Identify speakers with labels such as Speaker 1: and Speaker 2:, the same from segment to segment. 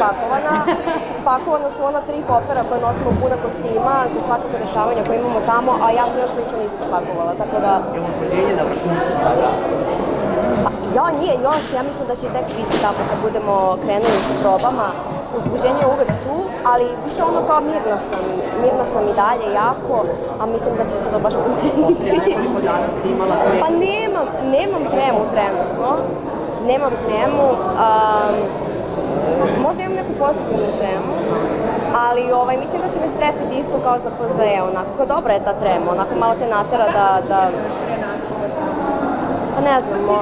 Speaker 1: spakovana. Spakovana su ona tri kofera koje nosimo puna kostima za svakako dešavanja koje imamo tamo, a ja se još lično nisam spakovala, tako da...
Speaker 2: Je li uzbuđenje na vrhuncu sada?
Speaker 1: Ja nije još, ja mislim da će tek biti tako kad budemo krenuli sa probama. Uzbuđenje je uvek tu, ali više ono kao mirna sam. Mirna sam i dalje jako, a mislim da će se to baš promeniti.
Speaker 2: Prije nekoliko dana si imala
Speaker 1: Pa nemam, nemam tremu trenutno. Nemam tremu. Um, možda imam neku pozitivnu tremu, ali ovaj, mislim da će me strefiti isto kao za PZE, onako, kao dobra je ta trema, onako malo te natera da, da pa ne znam, o,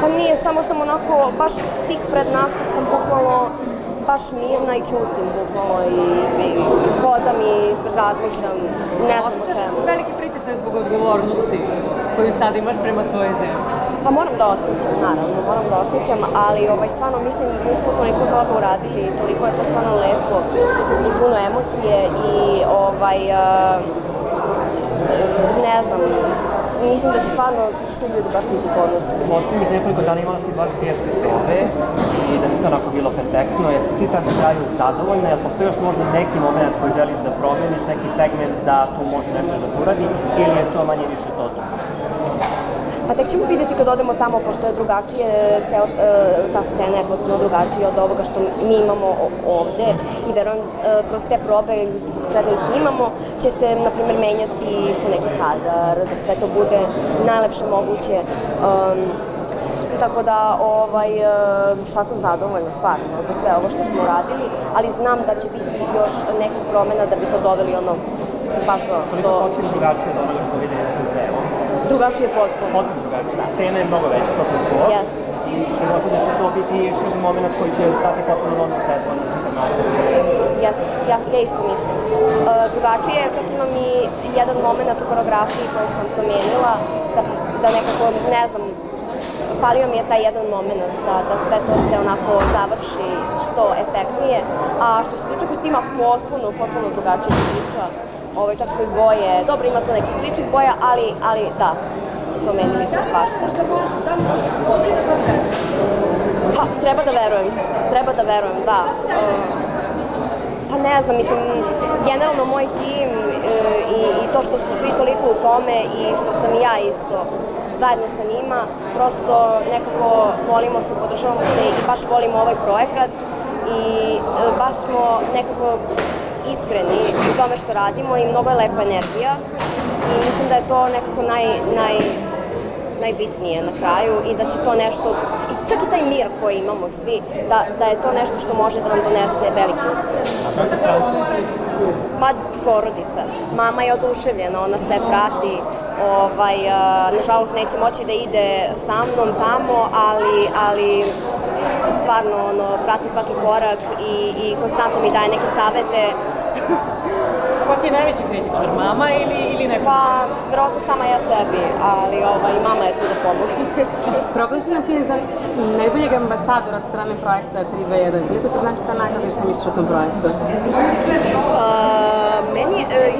Speaker 1: pa nije, samo sam onako, baš tik pred nastup sam bukvalno baš mirna i čutim bukvalno i, i hodam i razmišljam, ne znam o čemu.
Speaker 3: veliki pritisak zbog odgovornosti koju sad imaš prema svojoj zemlji.
Speaker 1: Pa moram da osjećam, naravno, moram da osjećam, ali ovaj, stvarno mislim, mi smo toliko toga uradili, toliko je to stvarno lepo i puno emocije i ovaj, uh, ne znam, mislim da će stvarno svi ljudi baš biti ponosni.
Speaker 2: Poslednjih nekoliko dana imala si baš dvije srcove i da bi se onako bilo perfektno, jer si ti sad na kraju zadovoljna, jel postoji još možda neki moment koji želiš da promeniš, neki segment da tu može nešto da uradi, ili je to manje više to to?
Speaker 1: Pa tek ćemo videti kad odemo tamo, pošto je drugačije, ceo, e, ta scena je potpuno drugačija od ovoga što mi imamo ovde i verujem e, kroz te probe čega ih imamo će se, na primjer, menjati po neki kadar, da sve to bude najlepše moguće. Um, Tako da, ovaj, e, sad sam zadovoljna stvarno za sve ovo što smo uradili, ali znam da će biti još nekih promena da bi to doveli ono, baš do,
Speaker 2: Koliko
Speaker 1: do
Speaker 2: postoji drugačije od onoga što muzeju?
Speaker 1: Drugačije potpuno.
Speaker 2: Potpuno drugačije. Scena je mnogo veća, to sam čuo.
Speaker 1: Jeste.
Speaker 2: I pretpostavljam da će to biti još jedan moment koji će dati potpuno novo svetlo na čitav nastav.
Speaker 1: Jeste, ja, ja isto mislim. E, drugačije, čak imam i jedan moment u koreografiji koji sam promijenila, da, da nekako, ne znam, falio mi je taj jedan moment da, da sve to se onako završi što efektnije. A što se tiče kostima, potpuno, potpuno drugačija priča. Ovaj, čak su i boje, dobro ima tu nekih sličnih boja, ali, ali da, promenili smo svašta. Pa, treba da verujem, treba da verujem, da. Pa ne znam, mislim, generalno moj tim e, i, i to što su svi toliko u tome i što sam i ja isto zajedno sa njima, prosto nekako volimo se, podržavamo se i baš volimo ovaj projekat i e, baš smo nekako iskreni u tome što radimo i mnogo je lepa energija i mislim da je to nekako naj, naj, najbitnije na kraju i da će to nešto, i čak i taj mir koji imamo svi, da, da je to nešto što može da nam donese veliki uspeh. Ma, porodica. Mama je oduševljena, ona sve prati. Ovaj, nažalost, neće moći da ide sa mnom tamo, ali, ali stvarno ono, prati svaki korak i, i konstantno mi daje neke savete.
Speaker 3: Ko ti je najveći kritičar, mama ili, ili neko?
Speaker 1: Pa, verovatno sama ja sebi, ali ovaj, mama je tu da pomogne.
Speaker 4: Proglašena si za najboljeg ambasadora od strane projekta 321. Koliko to znači ta nagrada i šta misliš o tom projektu?
Speaker 1: Uh, meni, e,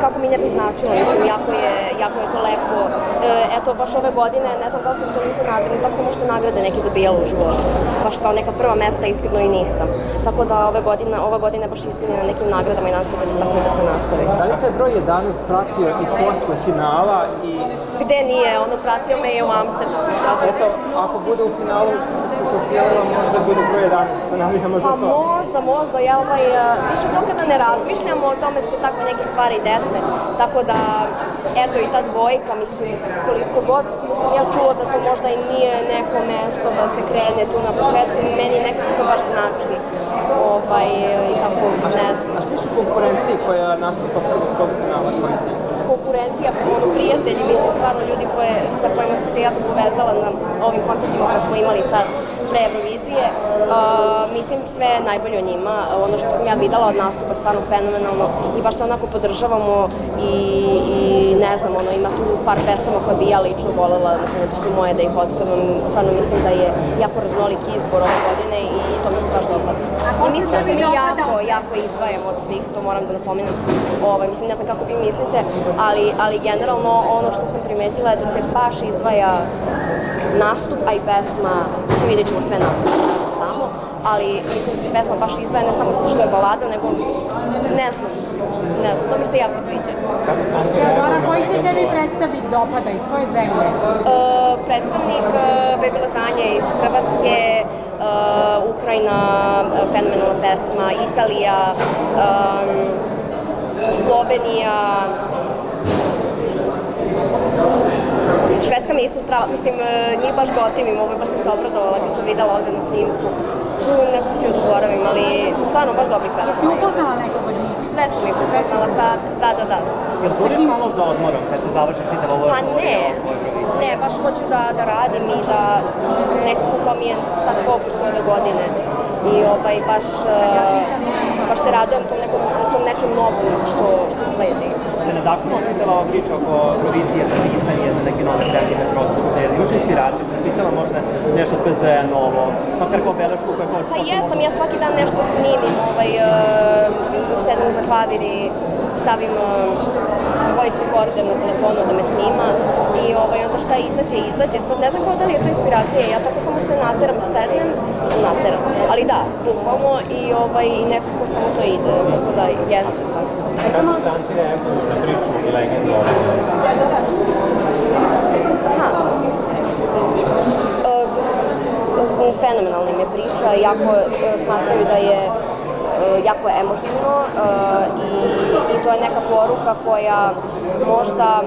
Speaker 1: kako mi ne bi značilo, mislim, jako je, jako je to lepo. E, eto, baš ove godine, ne znam da li sam toliko nagrada, da li sam možda nagrade neke dobijala u životu. Baš kao neka prva mesta, iskreno i nisam. Tako da ove godine, ova godina je baš ispunjena nekim nagradama i nadam se da će tako da se nastavi.
Speaker 5: Da li te broj 11 pratio i posle finala i
Speaker 1: Gde nije, ono, pratio me i u Amsterdamu.
Speaker 5: Eto, ako bude u finalu se to sjelila, možda bude broj 11, da navijamo za
Speaker 1: Pa
Speaker 5: to.
Speaker 1: možda, možda, ja ovaj, više to kada ne razmišljamo, o tome se tako neke stvari dese, tako da, eto i ta dvojka, mislim, koliko god da sam ja čula da to možda i nije neko mesto da se krene tu na početku, meni nekako to baš znači, ovaj, i tako, ne znam.
Speaker 5: A što o konkurenciji koja nastupa prvog tog finala koji ti?
Speaker 1: Konkurencija, ono, prijatelji, mislim, stvarno ljudi koje, sa kojima sam se jako povezala na ovim koncertima koje smo imali sad pre Eurovizije. Uh, mislim sve najbolje o njima. Ono što sam ja videla od nastupa stvarno fenomenalno i baš se onako podržavamo i, i ne znam, ono, ima tu par pesama koje bi ja lično volela, da su moje da ih otpevam. Stvarno mislim da je jako raznolik izbor ove godine i to mi se baš dopada. I mislim da se mi jako, jako izdvajamo od svih, to moram da napomenem. Ovaj, mislim, ne znam kako vi mislite, ali, ali generalno ono što sam primetila je da se baš izdvaja nastup, a i pesma, mislim vidjet ćemo sve nastupe tamo, ali mislim da se pesma baš izvaja ne samo zato što je balada, nego ne znam, ne znam, to mi se jako sviđa.
Speaker 4: Teodora, koji se tebi predstavnik dopada, iz koje zemlje?
Speaker 1: E, predstavnik e, Baby Lazanje iz Hrvatske, e, Ukrajina, e, fenomenalna pesma, Italija, Slovenija, Švedska mi je isto strava, mislim, njih baš gotivim, ovo baš sam se obradovala kad sam videla ovde na snimku. Tu neko ću zaboravim, ali stvarno baš dobrih
Speaker 4: Si
Speaker 1: pesama.
Speaker 4: upoznala nekog od?
Speaker 1: Sve sam ih upoznala sad, da, da, da.
Speaker 2: Jel žuriš malo za odmorom kad se završi čitava ovo
Speaker 1: Pa ne, ne, baš hoću da, da radim i da nekako to mi je sad fokus ove godine. I ovaj, baš, e, baš se radujem tom, nekom, tom nečem novom što, što sledi.
Speaker 2: Te nadahnula čitava ova priča oko provizije za pisanje, za neke nove kreativne procese, imaš inspiraciju, sam pisala možda nešto od PZ novo, makar kao belešku koja kao
Speaker 1: Pa jesam, ja svaki dan nešto snimim, ovaj, uh, sedem za klavir i stavim uh, voice recorder na telefonu da me snima i ovaj, onda šta izađe, izađe. Sad ne znam kao da li je to inspiracija, ja tako samo se nateram, sednem, se nateram. Ali da, bukvalno i, ovaj, i nekako samo to ide, tako da jeste.
Speaker 6: Kako stranci reaguju na priču i legendu?
Speaker 1: Aha. E, fenomenalna im je priča, jako e, smatraju da je e, jako emotivno i, i to je neka poruka koja možda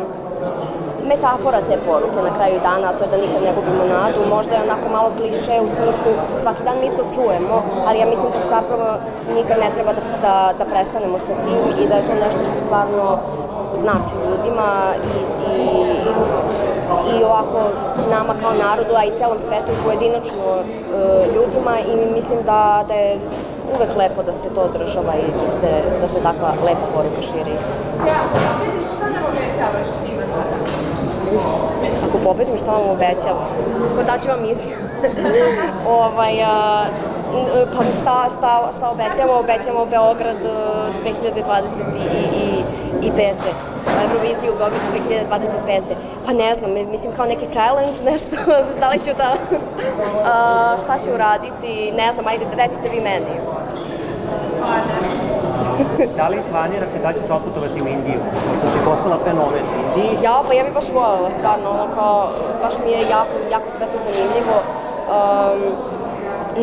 Speaker 1: metafora te poruke na kraju dana, to je da nikad ne gubimo nadu, možda je onako malo kliše u smislu svaki dan mi to čujemo, ali ja mislim da zapravo nikad ne treba da, da, da prestanemo sa tim i da je to nešto što stvarno znači ljudima i, i, i ovako nama kao narodu, a i celom svetu i pojedinačno e, ljudima i mislim da, da je uvek lepo da se to održava i da se, da se takva lepa poruka širi. Ako pobedim, šta vam obećavam? Pa daću vam izjavu. ovaj, a, pa šta, šta, šta obećamo? Obećamo Beograd e, 2025. Euroviziju u Beogradu 2025. Pa ne znam, mislim kao neki challenge, nešto, da li ću da, a, šta ću uraditi, ne znam, ajde recite vi meni.
Speaker 2: Da li planiraš i da ćeš otputovati u Indiju? Pošto si postala fenomen u Indiji,
Speaker 1: Ja, pa ja bih baš voljela, stvarno, ono kao, baš mi je jako, jako sve to zanimljivo. Um,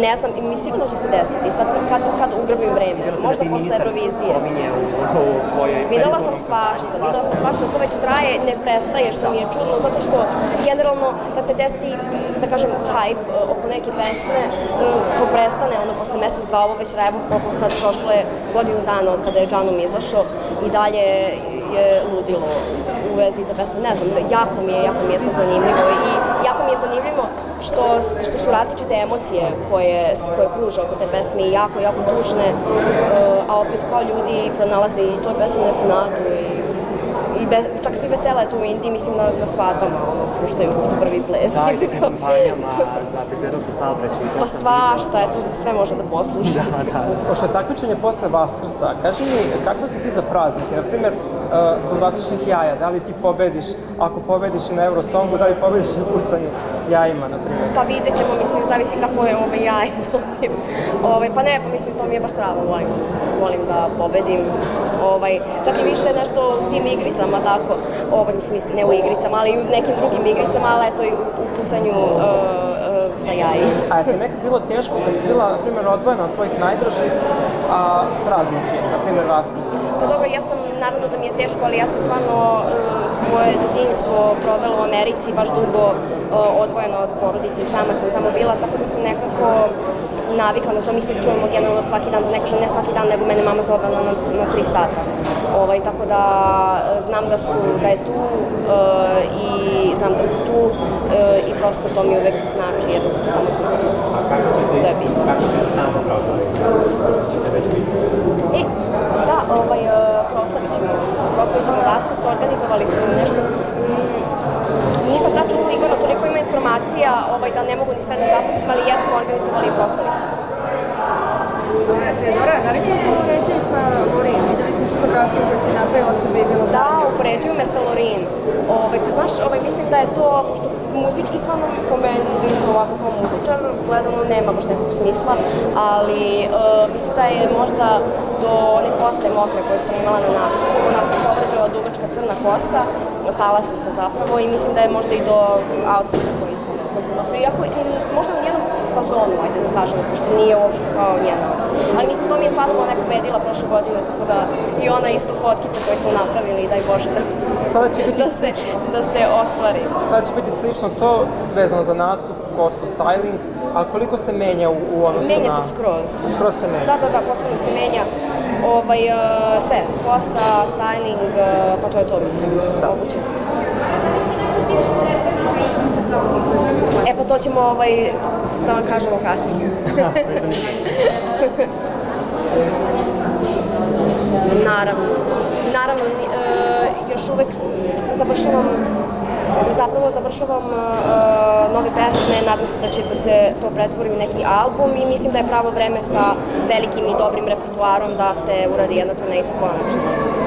Speaker 1: ne znam, i mi sigurno će se desiti, sad kad, kad ugrabim vreme,
Speaker 2: da
Speaker 1: možda posle Eurovizije. Videla sam svašta, videla sam svašta, to već traje, ne prestaje, što mi je čudno, zato što generalno kad se desi, da kažem, hype e, oko neke pesme, e, to prestane, ono, posle mesec, dva, ovo već revo, koliko sad prošlo je godinu dana od kada je Džanum izašao i dalje je ludilo u vezi te pesme, ne znam, jako mi je, jako mi je to zanimljivo i jako mi je zanimljivo što, što su različite emocije koje, koje pruža oko te pesme i jako, jako tužne, e, a opet kao ljudi pronalaze i toj pesmi neku nadu i, i be, čak svi vesela je tu u Indiji, mislim na, na svadbama, ono, puštaju za prvi ples.
Speaker 2: Da, i kampanjama za bezbednost u saobraćaju. to
Speaker 1: Pa svašta, eto, za sve može da posluša.
Speaker 2: Da, da.
Speaker 5: Pošto je takmičenje posle Vaskrsa, kaži mi, kako si ti za praznike? Naprimjer, kod vaskršnjih jaja, da li ti pobediš, ako pobediš na Eurosongu, da li pobediš na pucanju jajima, na primjer?
Speaker 1: Pa vidjet ćemo, mislim, zavisi kako je ovaj jaj dobijem. Ovaj, pa ne, pa mislim, to mi je baš strava, volim, volim da pobedim. Ovaj, čak i više nešto u tim igricama, tako, ovaj, mislim, mislim, ne u igricama, ali i u nekim drugim igricama, ali eto i u, u pucanju uh, uh, za jaje.
Speaker 5: A je ti nekad bilo teško kad si bila, na primjer, odvojena od tvojih najdražih, a praznike, na primjer Vaskrs?
Speaker 1: Pa dobro, ja sam, naravno da mi je teško, ali ja sam stvarno uh, svoje detinjstvo provela u Americi baš dugo uh, odvojena od porodice i sama sam tamo bila, tako da sam nekako navikla na to, mi se čujemo generalno svaki dan, da ne kažem ne svaki dan, nego mene mama zove na, na, tri sata. Ovaj, tako da uh, znam da su, da je tu uh, i znam da su tu uh, i prosto to mi uvek znači, jer samo znam.
Speaker 6: A kako ćete,
Speaker 1: bitno.
Speaker 6: kako ćete tamo proslaviti? Možda ćete već biti.
Speaker 1: E, da, ovaj, uh, proslavit ćemo, proslavit ćemo Vaskrs, organizovali smo nešto, mm, nisam tačno ima informacija ovaj, da ne mogu ni sve da zaputim, ali jesmo organizovali i proslavit ćemo.
Speaker 7: Teodora, da li to polovećaju sa Lorijom? Videli smo
Speaker 4: fotografiju koju si napravila sa Bibilo
Speaker 1: Da, upoređuju me sa Lorin. Ovaj, pa znaš, ovaj, mislim da je to, pošto muzički stvarno po meni, lično ovako kao muzičar, gledano nema baš nekog smisla, ali e, mislim da je možda do one kose mokre koje sam imala na nastavu, onako povređava dugačka crna kosa, talasasta zapravo, i mislim da je možda i do outfita koji sam, koji sam nosila. Iako, i možda u njenom fazonu, ajde da kažemo, pošto nije uopšte kao njena. Ali mislim, to mi je slatko, ona je pobedila prošle godine, tako da i ona isto fotkica koju smo napravili, daj Bože da,
Speaker 5: Sada će biti
Speaker 1: da, se, da se ostvari.
Speaker 5: Sada će biti slično to vezano za nastup, kosu, styling, a koliko se menja u, u odnosu
Speaker 1: Menja
Speaker 5: na...
Speaker 1: se skroz.
Speaker 5: Skroz se menja.
Speaker 1: Da, da, da, potpuno se menja. Ovaj, uh, sve, kosa, styling, uh, pa to je to, mislim, da. moguće. E, pa to ćemo ovaj, da vam kažemo kasnije. Naravno. Naravno, ni- e, još uvek završavam zapravo završavam e, nove pesme, nadam se da će da se to pretvori u neki album i mislim da je pravo vreme sa velikim i dobrim repertoarom da se uradi jedna konačno. Hvala.